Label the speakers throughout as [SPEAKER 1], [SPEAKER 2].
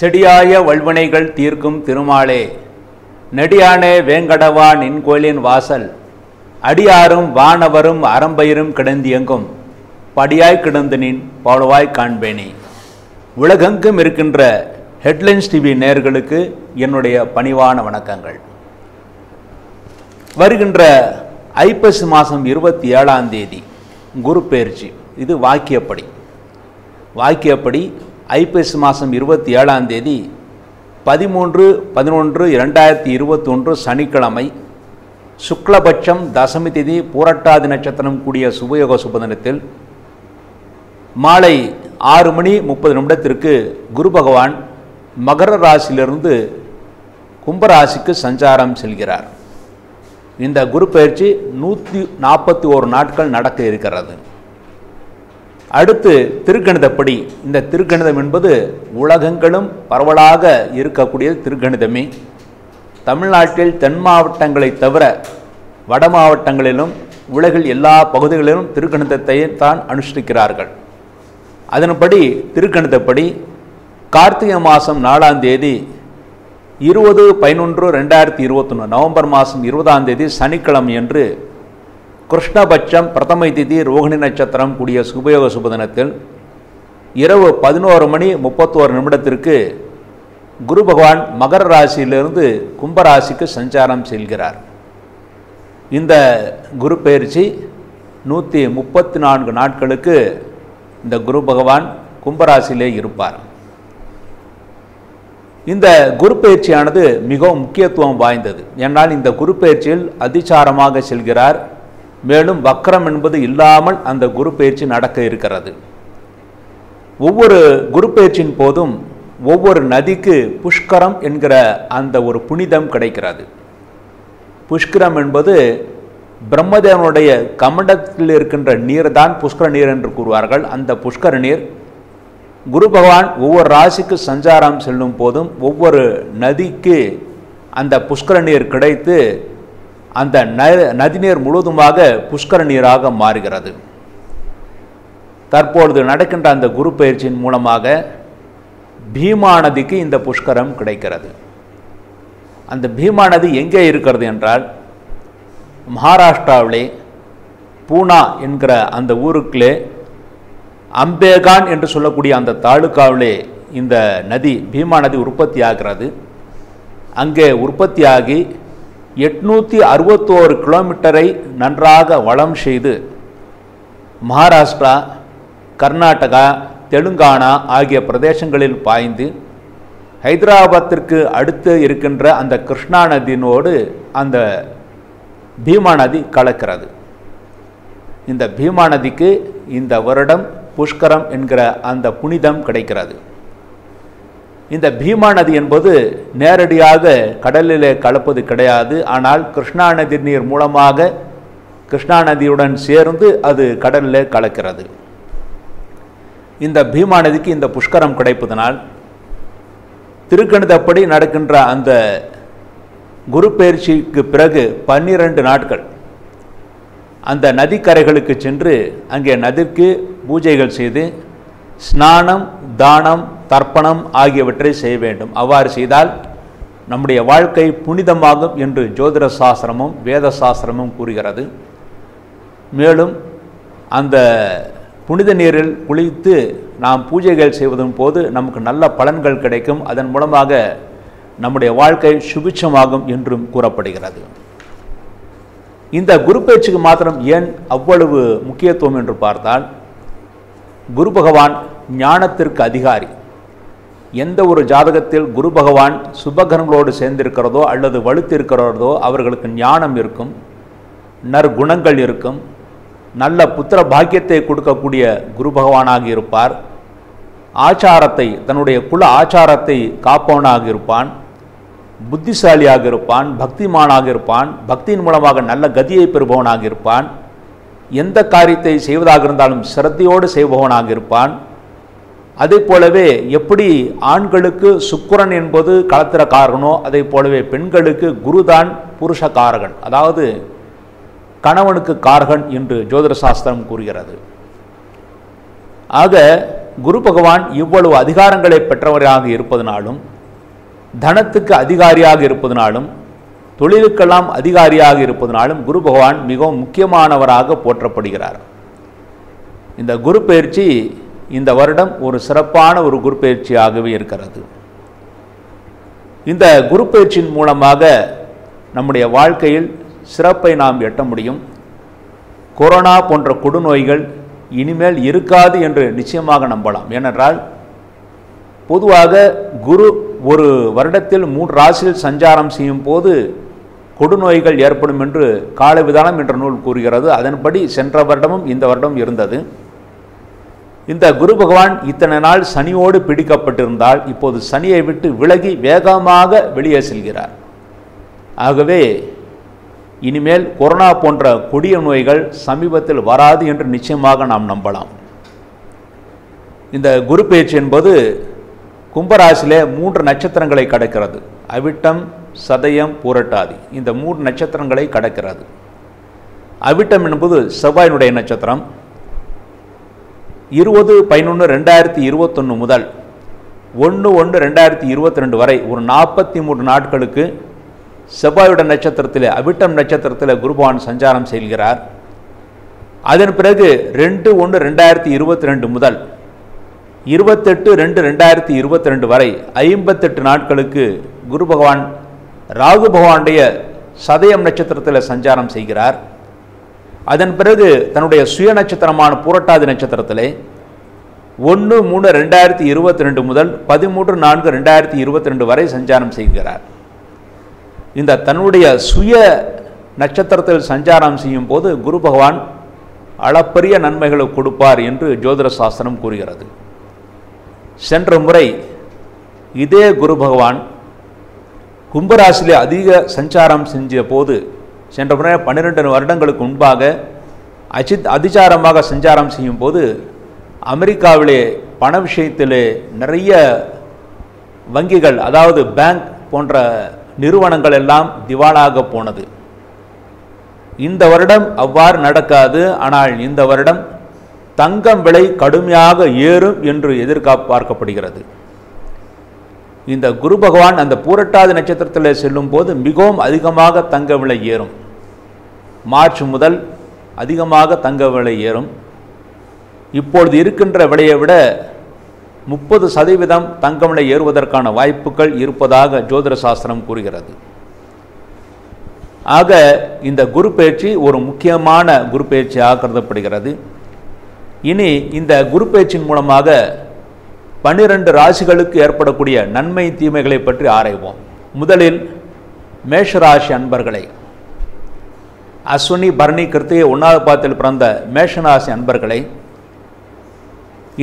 [SPEAKER 1] செடியாய வல்வினைகள் தீர்க்கும் திருமாலே. நெடியானே வேங்கடவா நின் கோயிலின் வாசல். அடியாரும் வானவரும் அறம்பயிரும் கிடந்தியங்கும். படியாய் கிடந்து நின் பவளவாய் காண்பேனே. உலகெங்கும் இருக்கின்ற ஹெட்லைன்ஸ் டிவி நேர்களுக்கு என்னுடைய பணிவான வணக்கங்கள். வருகின்ற ஐப்பசி மாதம் இருபத்தி ஏழாம் தேதி குரு பெயர்ச்சி இது வாக்கியப்படி. வாக்கியப்படி ஐப்பசி மாதம் இருபத்தி ஏழாம் தேதி பதிமூன்று பதினொன்று இரண்டாயிரத்தி இருபத்தொன்று சனிக்கிழமை சுக்லபட்சம் தசமி திதி பூரட்டாதி நட்சத்திரம் கூடிய சுபயோக சுபதினத்தில் மாலை ஆறு மணி முப்பது நிமிடத்திற்கு குரு பகவான் மகர ராசியிலிருந்து கும்பராசிக்கு சஞ்சாரம் செல்கிறார். இந்த குரு பயிற்சி நூற்றி நாற்பத்தி ஓரு நாட்கள் நடக்க இருக்கிறது. அடுத்து திருக்கணிதப்படி இந்த திருக்கணிதம் என்பது உலகங்களும் பரவலாக இருக்கக்கூடிய திருக்கணிதமே. தமிழ்நாட்டில் தென் மாவட்டங்களை தவிர வட மாவட்டங்களிலும் உலகில் எல்லா பகுதிகளிலும் திருக்கணிதத்தை தான் அனுஷ்டிக்கிறார்கள். அதன்படி திருக்கணிதப்படி கார்த்திகை மாதம் நாலாம் தேதி இருபது பதினொன்று ரெண்டாயிரத்தி இருபத்தொன்று நவம்பர் மாதம் இருபதாம் தேதி சனிக்கிழமை என்று கிருஷ்ணபட்சம் பிரதமை திதி ரோகிணி நட்சத்திரம் கூடிய சுபயோக சுபதினத்தில் இரவு பதினோரு மணி முப்பத்தோரு நிமிடத்திற்கு குரு பகவான் மகர ராசியிலிருந்து கும்பராசிக்கு சஞ்சாரம் செல்கிறார். இந்த குரு பயிற்சி நூற்றி முப்பத்தி நான்கு நாட்களுக்கு இந்த குரு பகவான் கும்பராசியிலே இருப்பார். இந்த குரு பயிற்சியானது மிகவும் முக்கியத்துவம் வாய்ந்தது. ஏன்னால் இந்த குரு பயிற்சியில் அதிசாரமாக செல்கிறார். மேலும் வக்கரம் என்பது இல்லாமல் அந்த குரு பயிற்சி நடக்க இருக்கிறது. ஒவ்வொரு குரு பயிற்சியின் போதும் ஒவ்வொரு நதிக்கு புஷ்கரம் என்கிற அந்த ஒரு புனிதம் கிடைக்கிறது. புஷ்கரம் என்பது பிரம்மதேவனுடைய கமண்டத்தில் இருக்கின்ற நீர் தான் புஷ்கர நீர் என்று கூறுவார்கள். அந்த புஷ்கர நீர் குரு பகவான் ஒவ்வொரு ராசிக்கு சஞ்சாரம் செல்லும் போதும் ஒவ்வொரு நதிக்கு அந்த புஷ்கர நீர் கிடைத்து அந்த நதிநீர் முழுவதுமாக புஷ்கர நீராக மாறுகிறது. தற்பொழுது நடக்கின்ற அந்த குரு பயிற்சியின் மூலமாக பீமா நதிக்கு இந்த புஷ்கரம் கிடைக்கிறது. அந்த பீமா நதி எங்கே இருக்கிறது என்றால் மகாராஷ்டிராவிலே பூனா என்கிற அந்த ஊருக்குள்ளே அம்பேகான் என்று சொல்லக்கூடிய அந்த தாலுக்காவிலே இந்த நதி பீமா நதி உற்பத்தி ஆகிறது அங்கே உற்பத்தியாகி எட்நூற்றி அறுபத்தோரு கிலோமீட்டரை நன்றாக வளம் செய்து மகாராஷ்டிரா கர்நாடகா தெலுங்கானா ஆகிய பிரதேசங்களில் பாய்ந்து ஹைதராபாத்திற்கு அடுத்து இருக்கின்ற அந்த கிருஷ்ணா நதியினோடு அந்த பீமா நதி கலக்கிறது. இந்த பீமா நதிக்கு இந்த வருடம் புஷ்கரம் என்கிற அந்த புனிதம் கிடைக்கிறது. இந்த பீமா நதி என்பது நேரடியாக கடலிலே கலப்பது கிடையாது. ஆனால் கிருஷ்ணா நதி நீர் மூலமாக கிருஷ்ணா நதியுடன் சேர்ந்து அது கடலில் கலக்கிறது. இந்த பீமா நதிக்கு இந்த புஷ்கரம் கிடைப்பதனால் திருக்கணிதப்படி நடக்கின்ற அந்த குரு பயிற்சிக்கு பிறகு பன்னிரண்டு நாட்கள் அந்த நதிக்கரைகளுக்கு சென்று அங்கே நதிக்கு பூஜைகள் செய்து ஸ்நானம் தானம் தர்ப்பணம் ஆகியவற்றை செய்ய வேண்டும். அவ்வாறு செய்தால் நம்முடைய வாழ்க்கை புனிதமாகும் என்று ஜோதிட சாஸ்திரமும் வேத சாஸ்திரமும் கூறுகிறது. மேலும் அந்த புனித நீரில் குளித்து நாம் பூஜைகள் செய்வதன் போது நமக்கு நல்ல பலன்கள் கிடைக்கும். அதன் மூலமாக நம்முடைய வாழ்க்கை சுபிட்சமாகும் என்றும் கூறப்படுகிறது. இந்த குரு பேச்சுக்கு மாத்திரம் ஏன் அவ்வளவு முக்கியத்துவம் என்று பார்த்தால் குரு பகவான் ஞானத்திற்கு அதிகாரி. எந்த ஒரு ஜாதகத்தில் குரு பகவான் சுபகரங்களோடு சேர்ந்திருக்கிறதோ அல்லது வலுத்திருக்கிறதோ அவர்களுக்கு ஞானம் இருக்கும் நற்குணங்கள் இருக்கும் நல்ல புத்திர பாக்கியத்தை கொடுக்கக்கூடிய குரு பகவானாக இருப்பார். ஆச்சாரத்தை தன்னுடைய குல ஆச்சாரத்தை காப்பவனாக இருப்பான். புத்திசாலியாக இருப்பான் பக்திமானாக இருப்பான் பக்தியின் மூலமாக நல்ல கதியை பெறுபவனாக இருப்பான். எந்த காரியத்தை செய்வதாக இருந்தாலும் சிரத்தையோடு செய்பவனாக இருப்பான். அதே போலவே எப்படி ஆண்களுக்கு சுக்கிரன் என்பது களத்திர காரகனோ அதே போலவே பெண்களுக்கு குருதான் புருஷ காரகன் அதாவது கணவனுக்கு காரகன் என்று ஜோதிட சாஸ்திரம் கூறுகிறது. ஆக குரு பகவான் இவ்வளவு அதிகாரங்களை பெற்றவராக இருப்பதனாலும் தனத்துக்கு அதிகாரியாக இருப்பதனாலும் தொழிலுக்கெல்லாம் அதிகாரியாக இருப்பதனாலும் குரு பகவான் மிகவும் முக்கியமானவராக போற்றப்படுகிறார். இந்த குரு பயிற்சி இந்த வருடம் ஒரு சிறப்பான ஒரு குரு பயிற்சியாகவே இருக்கிறது. இந்த குரு பயிற்சியின் மூலமாக நம்முடைய வாழ்க்கையில் சிறப்பை நாம் எட்ட முடியும். கொரோனா போன்ற கொடுநோய்கள் இனிமேல் இருக்காது என்று நிச்சயமாக நம்பலாம். ஏனென்றால் பொதுவாக குரு ஒரு வருடத்தில் மூன்று ராசியில் சஞ்சாரம் செய்யும் போது கொடுநோய்கள் ஏற்படும் என்று காலவிதானம் என்ற நூல் கூறுகிறது. அதன்படி சென்ற வருடமும் இந்த வருடம் இருந்தது. இந்த குரு பகவான் இத்தனை நாள் சனியோடு பிடிக்கப்பட்டிருந்தால் இப்போது சனியை விட்டு விலகி வேகமாக வெளியே செல்கிறார். ஆகவே இனிமேல் கொரோனா போன்ற கொடிய நோய்கள் சமீபத்தில் வராது என்று நிச்சயமாக நாம் நம்பலாம். இந்த குரு பேச்சு என்பது கும்பராசிலே மூன்று நட்சத்திரங்களை கடக்கிறது. அவிட்டம் சதயம் பூரட்டாதி. இந்த மூன்று நட்சத்திரங்களை கடக்கிறது. அவிட்டம் என்பது செவ்வாயினுடைய நட்சத்திரம் இருபது பதினொன்று ரெண்டாயிரத்தி இருபத்தொன்று முதல் ஒன்று ஒன்று ரெண்டாயிரத்தி இருபத்தி ரெண்டு வரை ஒரு நாற்பத்தி மூன்று நாட்களுக்கு செவ்வாயுட நட்சத்திரத்தில் அவிட்டம் நட்சத்திரத்தில் குருபவான் சஞ்சாரம் செய்கிறார். அதன் பிறகு ரெண்டு ஒன்று ரெண்டாயிரத்தி இருபத்தி ரெண்டு முதல் இருபத்தெட்டு ரெண்டு ரெண்டாயிரத்தி இருபத்தி ரெண்டு வரை ஐம்பத்தெட்டு நாட்களுக்கு குரு பகவான் ராகு பகவானுடைய சதயம் நட்சத்திரத்தில் சஞ்சாரம் செய்கிறார். அதன் பிறகு தன்னுடைய சுய நட்சத்திரமான புரட்டாதி நட்சத்திரத்திலே ஒன்று மூணு ரெண்டாயிரத்தி இருபத்தி ரெண்டு முதல் பதிமூன்று நான்கு ரெண்டாயிரத்தி இருபத்தி ரெண்டு வரை சஞ்சாரம் செய்கிறார். இந்த தன்னுடைய சுய நட்சத்திரத்தில் சஞ்சாரம் செய்யும் போது குரு பகவான் அளப்பரிய நன்மைகளை கொடுப்பார் என்று ஜோதிட சாஸ்திரம் கூறுகிறது. சென்ற முறை இதே குரு பகவான் கும்பராசிலே அதிக சஞ்சாரம் செஞ்ச போது சென்ற முறை பன்னிரெண்டு வருடங்களுக்கு முன்பாக அஜித் அதிசாரமாக சஞ்சாரம் செய்யும் போது அமெரிக்காவிலே பண விஷயத்திலே நிறைய வங்கிகள் அதாவது பேங்க் போன்ற நிறுவனங்கள் எல்லாம் திவாலாக போனது. இந்த வருடம் அவ்வாறு நடக்காது ஆனால் இந்த வருடம் தங்கம் விலை கடுமையாக ஏறும் என்று எதிர்பார்க்கப்படுகிறது. இந்த குரு பகவான் அந்த பூரட்டாதி நட்சத்திரத்தில் செல்லும் போது மிகவும் அதிகமாக தங்க விலை ஏறும். மார்ச் முதல் அதிகமாக தங்க விலை ஏறும். இப்பொழுது இருக்கின்ற விலையை விட முப்பது சதவீதம் தங்க விலை ஏறுவதற்கான வாய்ப்புகள் இருப்பதாக ஜோதிட சாஸ்திரம் கூறுகிறது. ஆக இந்த குரு பயிற்சி ஒரு முக்கியமான குரு பயிற்சியாக கருதப்படுகிறது. இனி இந்த குரு பயிற்சியின் மூலமாக பன்னிரண்டு ராசிகளுக்கு ஏற்படக்கூடிய நன்மை தீமைகளை பற்றி ஆராய்வோம். முதலில் மேஷராசி அன்பர்களை அஸ்வினி பரணி கிருத்திகை ஒன்றாவது பாதத்தில் பிறந்த மேஷராசி அன்பர்களை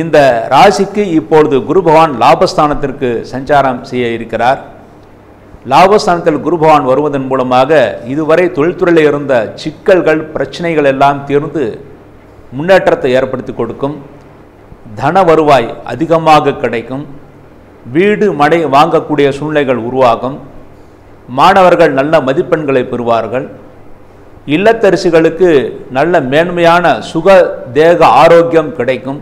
[SPEAKER 1] இந்த ராசிக்கு இப்பொழுது குரு பகவான் லாபஸ்தானத்திற்கு சஞ்சாரம் செய்ய இருக்கிறார். லாபஸ்தானத்தில் குரு பகவான் வருவதன் மூலமாக இதுவரை தொழில்துறையில் இருந்த சிக்கல்கள் பிரச்சனைகள் எல்லாம் தீர்ந்து முன்னேற்றத்தை ஏற்படுத்தி கொடுக்கும். தன வருவாய் அதிகமாக கிடைக்கும். வீடு மடை வாங்கக்கூடிய சூழ்நிலைகள் உருவாகும். மாணவர்கள் நல்ல மதிப்பெண்களை பெறுவார்கள். இல்லத்தரசிகளுக்கு நல்ல மேன்மையான சுக தேக ஆரோக்கியம் கிடைக்கும்.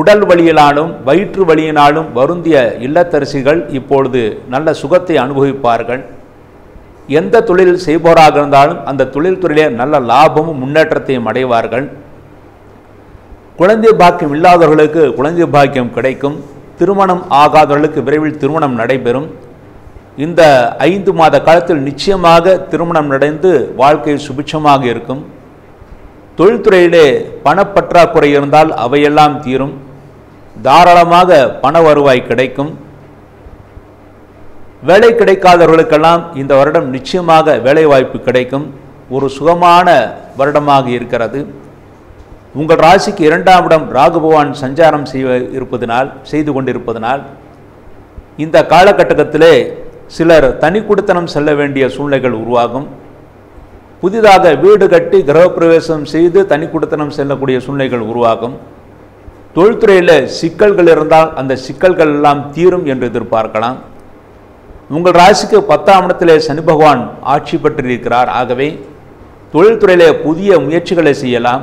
[SPEAKER 1] உடல் வலியினாலும் வயிற்று வலியினாலும் வருந்திய இல்லத்தரசிகள் இப்பொழுது நல்ல சுகத்தை அனுபவிப்பார்கள். எந்த தொழில் செய்பவராக இருந்தாலும் அந்த தொழில்துறையிலே நல்ல லாபமும் முன்னேற்றத்தையும் அடைவார்கள். குழந்தை பாக்கியம் இல்லாதவர்களுக்கு குழந்தை பாக்கியம் கிடைக்கும். திருமணம் ஆகாதவர்களுக்கு விரைவில் திருமணம் நடைபெறும். இந்த ஐந்து மாத காலத்தில் நிச்சயமாக திருமணம் நடந்து வாழ்க்கை சுபிட்சமாக இருக்கும். தொழில்துறையிலே பணப்பற்றாக்குறை இருந்தால் அவையெல்லாம் தீரும். தாராளமாக பண வருவாய் கிடைக்கும். வேலை கிடைக்காதவர்களுக்கெல்லாம் இந்த வருடம் நிச்சயமாக வேலைவாய்ப்பு கிடைக்கும். ஒரு சுகமான வருடமாக இருக்கிறது. உங்கள் ராசிக்கு இரண்டாம் இடம் ராகு பகவான் சஞ்சாரம் செய்ய இருப்பதனால் செய்து கொண்டிருப்பதனால் இந்த காலகட்டத்திலே சிலர் தனி குடித்தனம் செல்ல வேண்டிய சூழ்நிலைகள் உருவாகும். புதிதாக வீடு கட்டி கிரகப்பிரவேசம் செய்து தனி குடித்தனம் செல்லக்கூடிய சூழ்நிலைகள் உருவாகும். தொழில்துறையில் சிக்கல்கள் இருந்தால் அந்த சிக்கல்கள் எல்லாம் தீரும் என்று எதிர்பார்க்கலாம். உங்கள் ராசிக்கு பத்தாம் இடத்திலே சனி பகவான் ஆட்சி பெற்றிருக்கிறார். ஆகவே தொழில்துறையிலே புதிய முயற்சிகளை செய்யலாம்.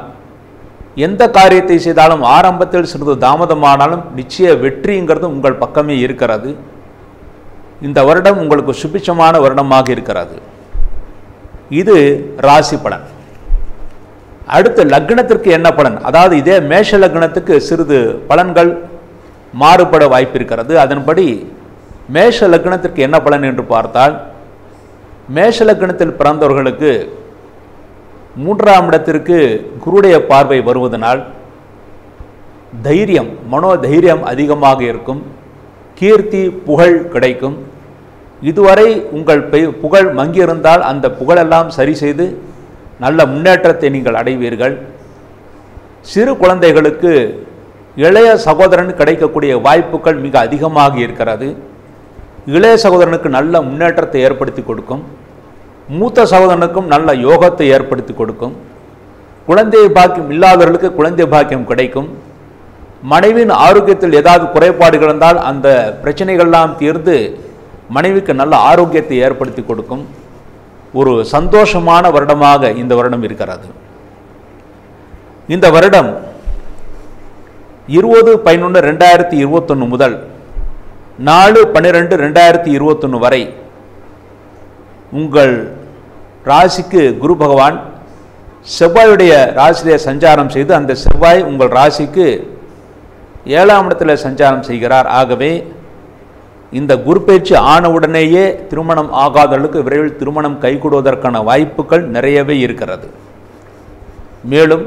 [SPEAKER 1] எந்த காரியத்தை செய்தாலும் ஆரம்பத்தில் சிறிது தாமதமானாலும் நிச்சய வெற்றிங்கிறது உங்கள் பக்கமே இருக்கிறது. இந்த வருடம் உங்களுக்கு சுபிட்சமான வருடமாக இருக்கிறது. இது ராசி பலன். அடுத்து லக்னத்திற்கு என்ன பலன்? அதாவது இதே மேஷ லக்னத்துக்கு சிறிது பலன்கள் மாறுபட வாய்ப்பு இருக்கிறது. அதன்படி மேஷ லக்னத்திற்கு என்ன பலன் என்று பார்த்தால் மேஷ லக்னத்தில் பிறந்தவர்களுக்கு மூன்றாம் இடத்திற்கு குருடைய பார்வை வருவதனால் தைரியம் மனோதைரியம் அதிகமாக இருக்கும். கீர்த்தி புகழ் கிடைக்கும். இதுவரை உங்கள் பெ- புகழ் மங்கியிருந்தால் அந்த புகழெல்லாம் சரி செய்து நல்ல முன்னேற்றத்தை நீங்கள் அடைவீர்கள். சிறு குழந்தைகளுக்கு இளைய சகோதரன் கிடைக்கக்கூடிய வாய்ப்புகள் மிக அதிகமாக இருக்கிறது. இளைய சகோதரனுக்கு நல்ல முன்னேற்றத்தை ஏற்படுத்தி கொடுக்கும். மூத்த சகோதரனுக்கும் நல்ல யோகத்தை ஏற்படுத்தி கொடுக்கும். குழந்தை பாக்கியம் இல்லாதவர்களுக்கு குழந்தை பாக்கியம் கிடைக்கும். மனைவியின் ஆரோக்கியத்தில் ஏதாவது குறைபாடுகள் இருந்தால் அந்த பிரச்சனைகள்லாம் தீர்ந்து மனைவிக்கு நல்ல ஆரோக்கியத்தை ஏற்படுத்தி கொடுக்கும் ஒரு சந்தோஷமான வருடமாக இந்த வருடம் இருக்கிறது. இந்த வருடம் இருபது பதினொன்று ரெண்டாயிரத்தி இருபத்தொன்று முதல் நாலு பன்னிரெண்டு ரெண்டாயிரத்தி இருபத்தொன்று வரை உங்கள் ராசிக்கு குரு பகவான் செவ்வாயுடைய ராசியிலே சஞ்சாரம் செய்து அந்த செவ்வாய் உங்கள் ராசிக்கு ஏழாம் இடத்தில் சஞ்சாரம் செய்கிறார். ஆகவே இந்த குரு பயிற்சி ஆனவுடனேயே திருமணம் ஆகாதவர்களுக்கு விரைவில் திருமணம் கைகூடுவதற்கான வாய்ப்புகள் நிறையவே இருக்கிறது. மேலும்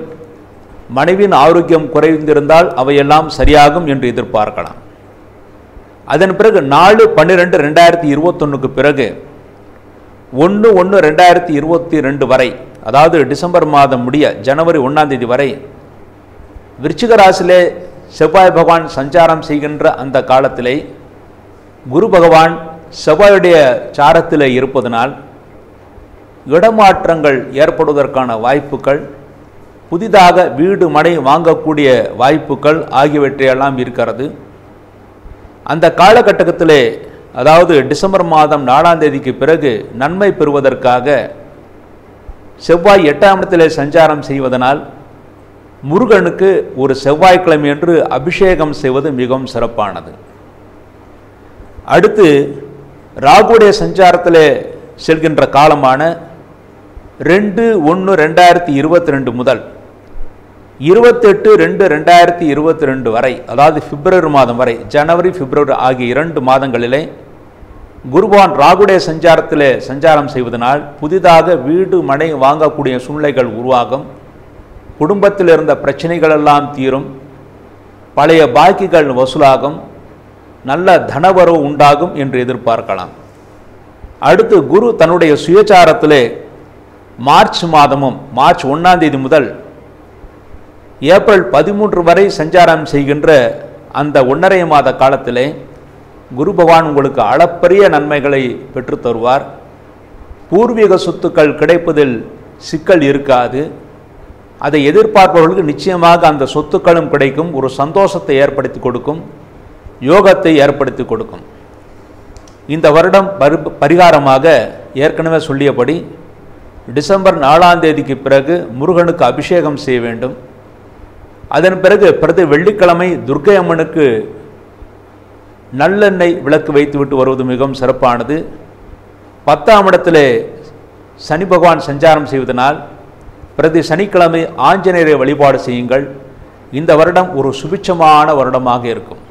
[SPEAKER 1] மனைவியின் ஆரோக்கியம் குறைந்திருந்தால் அவையெல்லாம் சரியாகும் என்று எதிர்பார்க்கலாம். அதன் பிறகு நாலு பன்னிரெண்டு ரெண்டாயிரத்தி இருபத்தொன்னுக்கு பிறகு ஒன்று ஒன்று ரெண்டாயிரத்தி இருபத்தி ரெண்டு வரை அதாவது டிசம்பர் மாதம் முடிய ஜனவரி ஒன்றாம் தேதி வரை விருச்சிக ராசியிலே செவ்வாய் பகவான் சஞ்சாரம் செய்கின்ற அந்த காலத்திலே குரு பகவான் செவ்வாயுடைய சாரத்தில் இருப்பதனால் இடமாற்றங்கள் ஏற்படுவதற்கான வாய்ப்புகள் புதிதாக வீடு மனை வாங்கக்கூடிய வாய்ப்புகள் ஆகியவற்றையெல்லாம் இருக்கிறது. அந்த காலகட்டத்திலே அதாவது டிசம்பர் மாதம் நாலாம் தேதிக்கு பிறகு நன்மை பெறுவதற்காக செவ்வாய் எட்டாம் இடத்திலே சஞ்சாரம் செய்வதனால் முருகனுக்கு ஒரு செவ்வாய்க்கிழமை என்று அபிஷேகம் செய்வது மிகவும் சிறப்பானது. அடுத்து ராகுடைய சஞ்சாரத்தில் செல்கின்ற காலமான ரெண்டு ஒன்று ரெண்டாயிரத்தி இருபத்தி ரெண்டு முதல் இருபத்தெட்டு ரெண்டு ரெண்டாயிரத்தி இருபத்தி ரெண்டு வரை அதாவது பிப்ரவரி மாதம் வரை ஜனவரி பிப்ரவரி ஆகிய இரண்டு மாதங்களிலே குருபான் ராகுடைய சஞ்சாரத்திலே சஞ்சாரம் செய்வதனால் புதிதாக வீடு மனை வாங்கக்கூடிய சூழ்நிலைகள் உருவாகும். குடும்பத்தில் இருந்த பிரச்சனைகள் எல்லாம் தீரும். பழைய பாக்கிகள் வசூலாகும். நல்ல தனவரவு உண்டாகும் என்று எதிர்பார்க்கலாம். அடுத்து குரு தன்னுடைய சுயச்சாரத்திலே மார்ச் மாதமும் மார்ச் ஒன்றாம் தேதி முதல் ஏப்ரல் பதிமூன்று வரை சஞ்சாரம் செய்கின்ற அந்த ஒன்றரை மாத காலத்திலே குரு பகவான் உங்களுக்கு அளப்பரிய நன்மைகளை பெற்றுத்தருவார் பூர்வீக சொத்துக்கள் கிடைப்பதில் சிக்கல் இருக்காது. அதை எதிர்பார்ப்பவர்களுக்கு நிச்சயமாக அந்த சொத்துக்களும் கிடைக்கும். ஒரு சந்தோஷத்தை ஏற்படுத்தி கொடுக்கும். யோகத்தை ஏற்படுத்தி கொடுக்கும். இந்த வருடம் பரி பரிகாரமாக ஏற்கனவே சொல்லியபடி டிசம்பர் நாலாம் தேதிக்கு பிறகு முருகனுக்கு அபிஷேகம் செய்ய வேண்டும். அதன் பிறகு பிரதி வெள்ளிக்கிழமை துர்க்கை அம்மனுக்கு நல்லெண்ணெய் விளக்கு வைத்துவிட்டு வருவது மிகவும் சிறப்பானது. பத்தாம் இடத்திலே சனி பகவான் சஞ்சாரம் செய்வதனால் பிரதி சனிக்கிழமை ஆஞ்சநேயரை வழிபாடு செய்யுங்கள். இந்த வருடம் ஒரு சுபிட்சமான வருடமாக இருக்கும்.